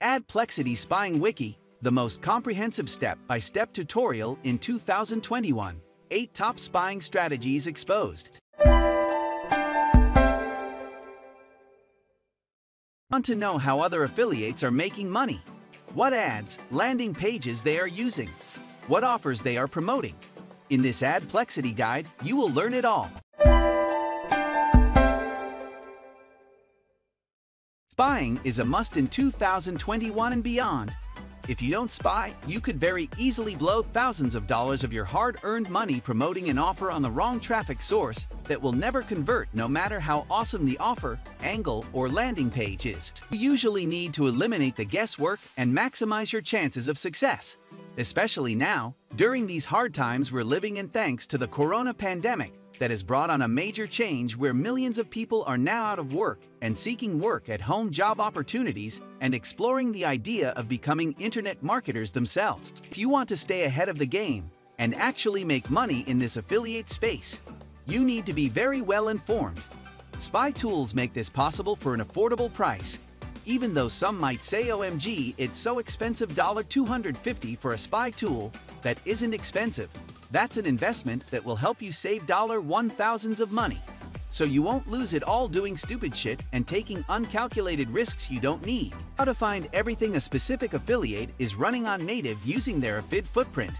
Adplexity Spying Wiki, the most comprehensive step-by-step tutorial in 2021. 8 top spying strategies exposed. Want to know how other affiliates are making money? What ads, landing pages they are using? What offers they are promoting? In this Adplexity guide, you will learn it all. Spying is a must in 2021 and beyond. If you don't spy, you could very easily blow thousands of dollars of your hard-earned money promoting an offer on the wrong traffic source that will never convert no matter how awesome the offer, angle, or landing page is. You usually need to eliminate the guesswork and maximize your chances of success. Especially now, during these hard times we're living in thanks to the corona pandemic, that has brought on a major change where millions of people are now out of work and seeking work at home job opportunities and exploring the idea of becoming internet marketers themselves. If you want to stay ahead of the game and actually make money in this affiliate space, you need to be very well informed. Spy tools make this possible for an affordable price. Even though some might say OMG, it's so expensive $250 for a spy tool that isn't expensive. That's an investment that will help you save dollar one thousands of money. So you won't lose it all doing stupid shit and taking uncalculated risks you don't need. How to find everything a specific affiliate is running on native using their affid footprint.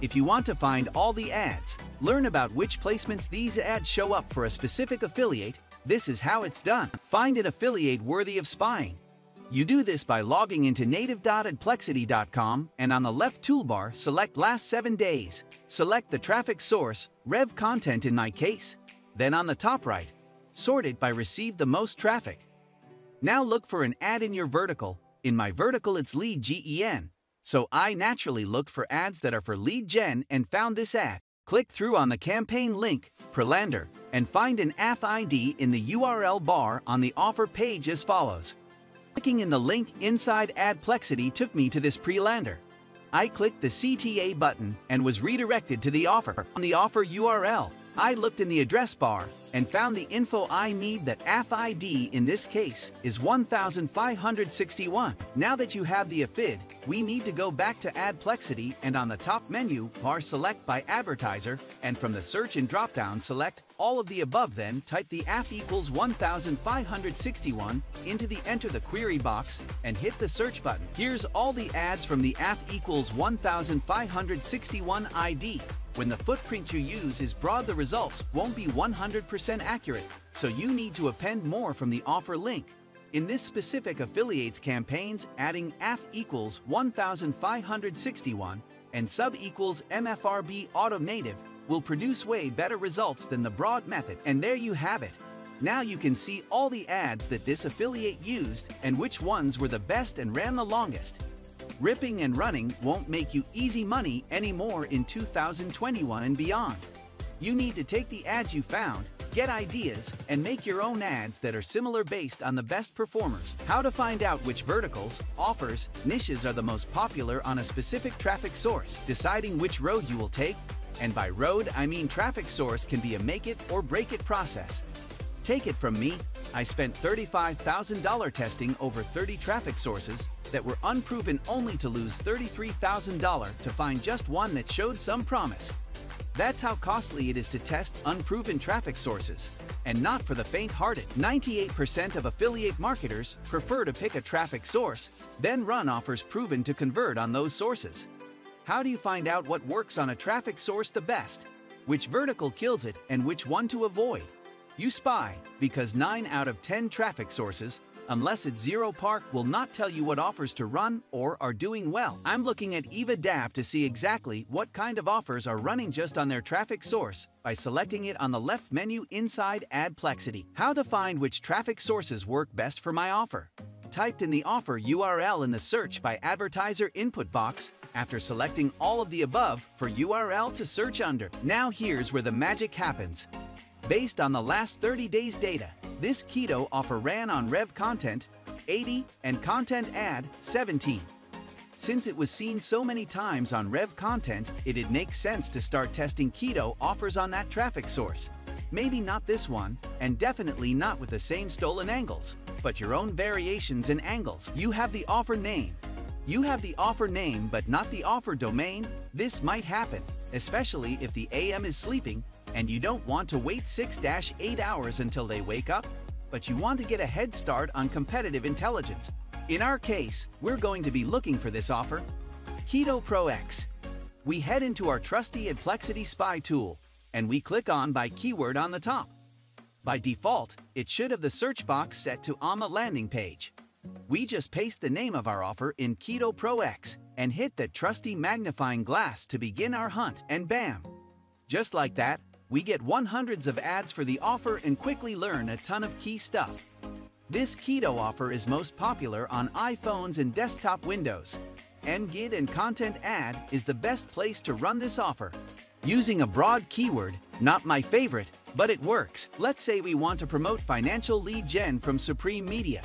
If you want to find all the ads, learn about which placements these ads show up for a specific affiliate, this is how it's done. Find an affiliate worthy of spying. You do this by logging into native.adplexity.com and on the left toolbar, select Last 7 Days. Select the traffic source, Rev Content in my case. Then on the top right, sort it by Receive the most traffic. Now look for an ad in your vertical. In my vertical it's Lead GEN. So I naturally looked for ads that are for lead gen and found this ad. Click through on the campaign link, Prelander, and find an AF ID in the URL bar on the offer page as follows. Clicking in the link inside Adplexity took me to this pre-lander. I clicked the CTA button and was redirected to the offer. On the offer URL, I looked in the address bar and found the info I need that AF ID in this case is 1561. Now that you have the AFID, we need to go back to Adplexity and on the top menu, bar select by advertiser and from the search and dropdown select all of the above then type the AF equals 1561 into the enter the query box and hit the search button. Here's all the ads from the AF equals 1561 ID. When the footprint you use is broad, the results won't be 100% accurate, so you need to append more from the offer link. In this specific affiliates campaigns, adding AF equals 1561 and sub equals MFRB auto native will produce way better results than the broad method. And there you have it. Now you can see all the ads that this affiliate used and which ones were the best and ran the longest. Ripping and running won't make you easy money anymore in 2021 and beyond. You need to take the ads you found, get ideas, and make your own ads that are similar based on the best performers. How to find out which verticals, offers, niches are the most popular on a specific traffic source, deciding which road you will take, and by road I mean traffic source can be a make it or break it process. Take it from me, I spent $35,000 testing over 30 traffic sources that were unproven only to lose $33,000 to find just one that showed some promise. That's how costly it is to test unproven traffic sources. And not for the faint-hearted. 98% of affiliate marketers prefer to pick a traffic source, then run offers proven to convert on those sources. How do you find out what works on a traffic source the best? Which vertical kills it and which one to avoid? You spy, because 9 out of 10 traffic sources, unless it's Zero Park, will not tell you what offers to run or are doing well. I'm looking at Eva Dav to see exactly what kind of offers are running just on their traffic source by selecting it on the left menu inside Adplexity. How to find which traffic sources work best for my offer. Typed in the offer URL in the search by advertiser input box after selecting all of the above for URL to search under. Now here's where the magic happens. Based on the last 30 days data, this keto offer ran on Rev Content 80 and Content Ad 17. Since it was seen so many times on Rev Content, it'd make sense to start testing keto offers on that traffic source. Maybe not this one, and definitely not with the same stolen angles. But your own variations and angles. You have the offer name. You have the offer name but not the offer domain. This might happen, especially if the AM is sleeping and you don't want to wait 6-8 hours until they wake up, but you want to get a head start on competitive intelligence. In our case, we're going to be looking for this offer. Keto Pro X. We head into our trusty Adplexity Spy tool, and we click on by keyword on the top. By default, it should have the search box set to the landing page. We just paste the name of our offer in Keto Pro X and hit the trusty magnifying glass to begin our hunt, and bam! Just like that, we get 100s of ads for the offer and quickly learn a ton of key stuff. This keto offer is most popular on iPhones and desktop Windows. MGID and Content Ad is the best place to run this offer. Using a broad keyword, not my favorite, but it works. Let's say we want to promote financial lead gen from Supreme Media.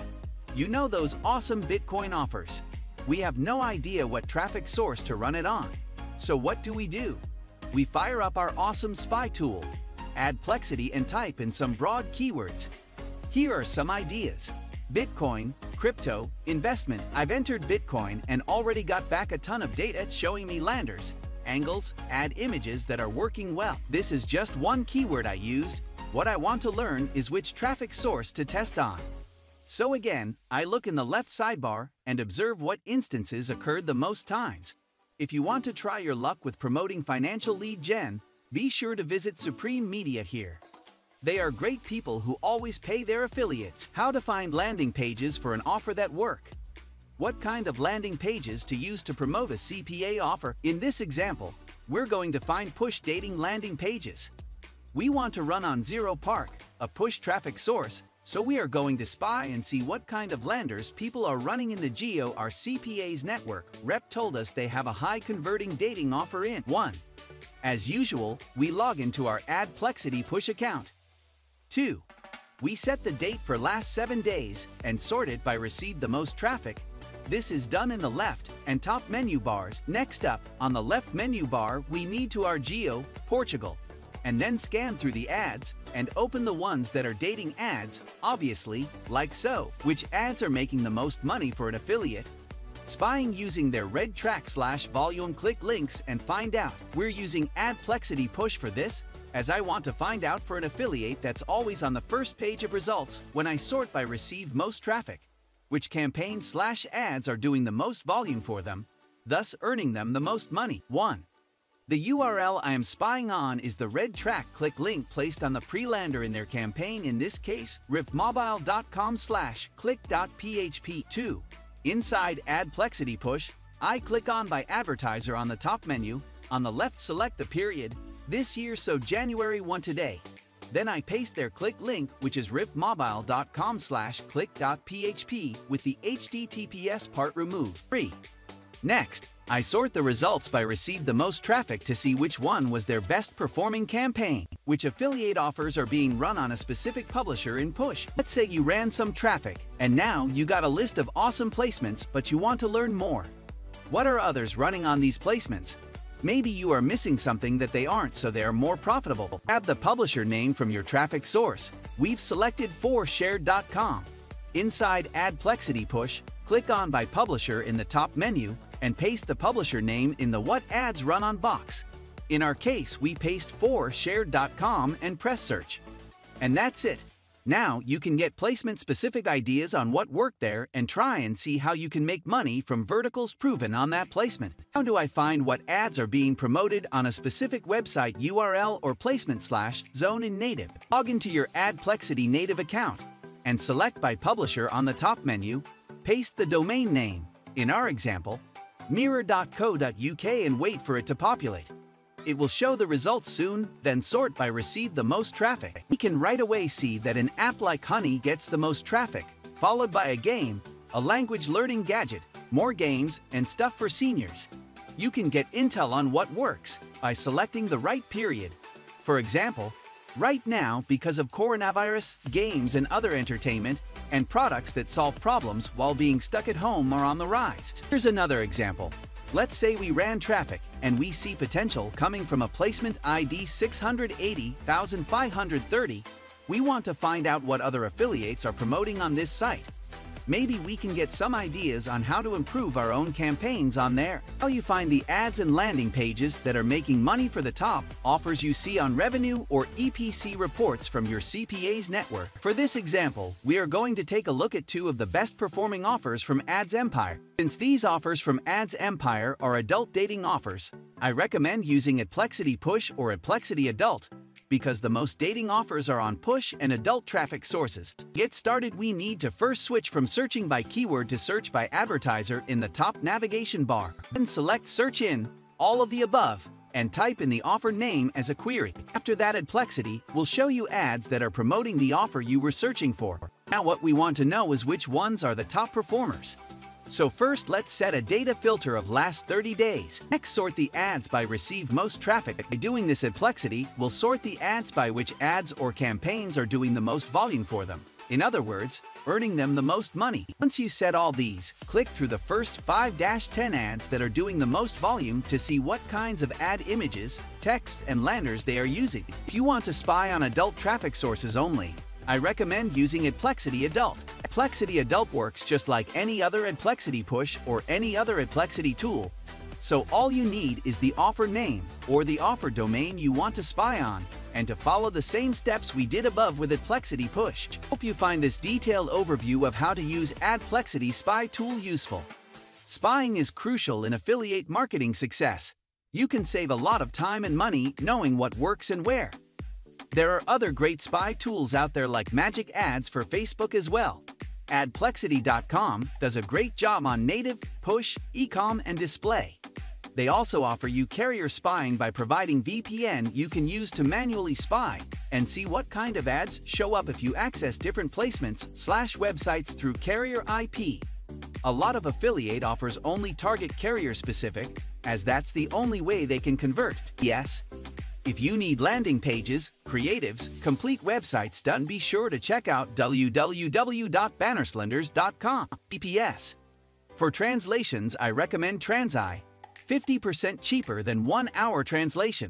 You know those awesome Bitcoin offers. We have no idea what traffic source to run it on. So what do we do? We fire up our awesome spy tool, Adplexity and type in some broad keywords. Here are some ideas. Bitcoin, crypto, investment. I've entered Bitcoin and already got back a ton of data showing me landers, angles, ad images that are working well. This is just one keyword I used. What I want to learn is which traffic source to test on. So again, I look in the left sidebar and observe what instances occurred the most times. If you want to try your luck with promoting financial lead gen, be sure to visit Supreme Media here. They are great people who always pay their affiliates. How to find landing pages for an offer that work. What kind of landing pages to use to promote a CPA offer? In this example, we're going to find push dating landing pages. We want to run on Zero Park, a push traffic source, so we are going to spy and see what kind of landers people are running in the Geo our CPA's network. Rep told us they have a high converting dating offer in 1. As usual, we log into our Adplexity push account. 2. We set the date for last 7 days and sort it by received the most traffic this is done in the left and top menu bars. Next up, on the left menu bar, we need to our Geo, Portugal, and then scan through the ads and open the ones that are dating ads, obviously, like so. Which ads are making the most money for an affiliate? Spying using their RedTrack slash Voluum click links and find out. We're using Adplexity Push for this, as I want to find out for an affiliate that's always on the first page of results when I sort by receive most traffic which campaign slash ads are doing the most volume for them, thus earning them the most money. 1. The URL I am spying on is the RedTrack click link placed on the pre-lander in their campaign, in this case, riftmobile.com slash click.php. 2. Inside Adplexity Push, I click on by advertiser on the top menu, on the left select the period, this year so January 1 today, then I paste their click link, which is riftmobile.com slash click.php with the HTTPS part removed. Free. Next, I sort the results by received the most traffic to see which one was their best performing campaign, which affiliate offers are being run on a specific publisher in push. Let's say you ran some traffic, and now you got a list of awesome placements, but you want to learn more. What are others running on these placements? Maybe you are missing something that they aren't so they are more profitable. Grab the publisher name from your traffic source. We've selected 4shared.com. Inside Adplexity Push, click on by publisher in the top menu and paste the publisher name in the What Ads Run on box. In our case, we paste 4shared.com and press search. And that's it. Now you can get placement-specific ideas on what worked there and try and see how you can make money from verticals proven on that placement. How do I find what ads are being promoted on a specific website URL or placement slash zone in native? Log into your Adplexity native account and select by publisher on the top menu, paste the domain name, in our example, mirror.co.uk and wait for it to populate. It will show the results soon, then sort by receive the most traffic. We can right away see that an app like Honey gets the most traffic, followed by a game, a language learning gadget, more games, and stuff for seniors. You can get intel on what works by selecting the right period. For example, right now, because of coronavirus, games and other entertainment, and products that solve problems while being stuck at home are on the rise. Here's another example. Let's say we ran traffic and we see potential coming from a placement ID 680,530. We want to find out what other affiliates are promoting on this site. Maybe we can get some ideas on how to improve our own campaigns on there. How you find the ads and landing pages that are making money for the top, offers you see on revenue or EPC reports from your CPA's network. For this example, we are going to take a look at two of the best performing offers from Ads Empire. Since these offers from Ads Empire are adult dating offers, I recommend using Adplexity Push or Adplexity Adult because the most dating offers are on push and adult traffic sources. To get started, we need to first switch from searching by keyword to search by advertiser in the top navigation bar. Then select Search in, all of the above, and type in the offer name as a query. After that, Adplexity will show you ads that are promoting the offer you were searching for. Now what we want to know is which ones are the top performers. So first, let's set a data filter of last 30 days. Next, sort the ads by receive most traffic. By doing this Adplexity, we'll sort the ads by which ads or campaigns are doing the most volume for them. In other words, earning them the most money. Once you set all these, click through the first 5-10 ads that are doing the most volume to see what kinds of ad images, texts, and landers they are using. If you want to spy on adult traffic sources only, I recommend using Adplexity Adult. Adplexity Adult works just like any other Adplexity push or any other Adplexity tool. So all you need is the offer name or the offer domain you want to spy on and to follow the same steps we did above with Adplexity Push. Hope you find this detailed overview of how to use Adplexity Spy tool useful. Spying is crucial in affiliate marketing success. You can save a lot of time and money knowing what works and where. There are other great spy tools out there like Magic Ads for Facebook as well. Adplexity.com does a great job on native, push, ecom, and display. They also offer you carrier spying by providing VPN you can use to manually spy and see what kind of ads show up if you access different placements slash websites through carrier IP. A lot of affiliate offers only target carrier specific, as that's the only way they can convert. Yes, if you need landing pages, creatives, complete websites done, be sure to check out www.bannerslanders.com. BPS. For translations, I recommend Transeye, 50% cheaper than one hour translation.